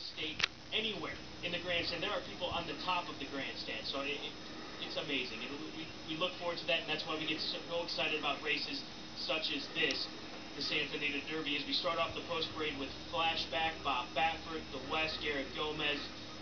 state, anywhere in the grandstand. There are people on the top of the grandstand, so it, it, it's amazing. And we, we look forward to that, and that's why we get so excited about races such as this, the Santa Anita Derby. As we start off the post parade with Flashback, Bob Baffert, the West, Garrett Gomez,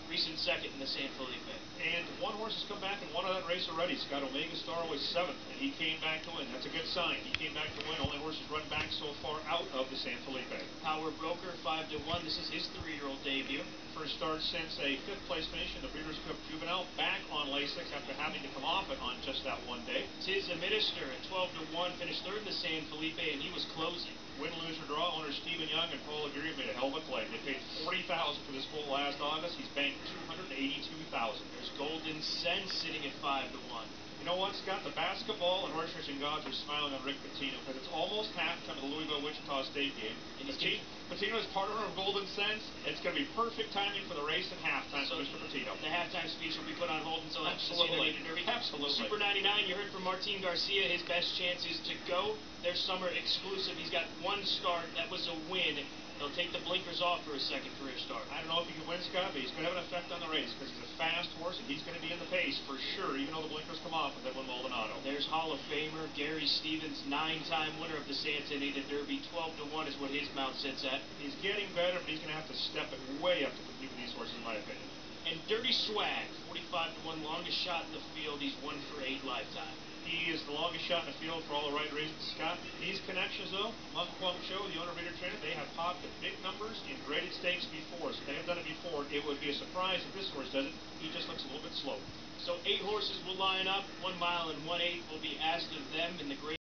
recent second in the San Felipe. And one horse has come back and won on that race already. Scott Omega Star was seventh, and he came back to win. That's a good sign. He came back to win. Only horses run back so far out of the San Felipe. Power Broker, 5 to 1. This is his three year old debut. First start since a fifth place finish in the Breeders' Cup Juvenile, back on Lasix after having to come off it on just that one day. Tiz Minister at 12 to 1, finished third in the San Felipe, and he was closing. Win, lose, or draw, owners Stephen Young and Paul Aguirre made a hell of a play. They paid 40000 for this bull last August. He's banked 282000 There's Goldencents sitting at 5 to 1. You know what, Scott? The basketball and horse racing gods are smiling on Rick Pitino because it's almost halftime of the Louisville-Wichita State game. And Pitino, Pitino is partner of Goldencents. It's going to be perfect timing for the race at halftime So for Mr. Pitino. The halftime speech will be put on hold until after the San Absolutely. Derby. Absolutely. Super 99, you heard from Martin Garcia. His best chance is to go. Their summer exclusive. He's got one start. That was a win. He'll take the blinkers off for his second career start. I don't know if he can win, Scott, but he's going to have an effect on the race because he's a fast horse and he's going to be in the pace for sure, even though the blinkers come off with Edwin Maldonado. There's Hall of Famer Gary Stevens, nine-time winner of the Santa Anita Derby. 12 to 1 is what his mount sits at. He's getting better, but he's going to have to step it way up to compete with these horses, in my opinion. And Dirty Swag, 45 to 1, longest shot in the field. He's one for eight lifetime. Is the longest shot in the field for all the right reasons. Scott, these connections, though, Monk Plum Show, the owner breeder trainer, they have popped the big numbers in graded stakes before, so they have done it before. It would be a surprise if this horse does it. He just looks a little bit slow. So eight horses will line up. One mile and one eighth will be asked of them in the great.